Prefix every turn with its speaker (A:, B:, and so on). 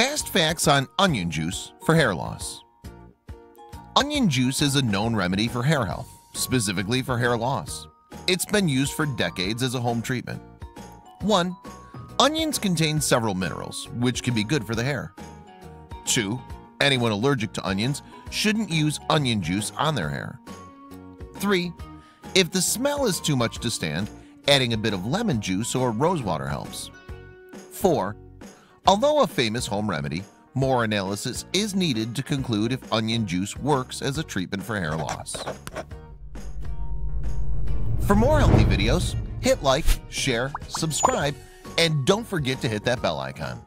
A: Fast facts on onion juice for hair loss Onion juice is a known remedy for hair health, specifically for hair loss. It's been used for decades as a home treatment. 1. Onions contain several minerals, which can be good for the hair. 2. Anyone allergic to onions shouldn't use onion juice on their hair. 3. If the smell is too much to stand, adding a bit of lemon juice or rosewater helps. 4. Although a famous home remedy, more analysis is needed to conclude if onion juice works as a treatment for hair loss. For more healthy videos, hit like, share, subscribe, and don't forget to hit that bell icon.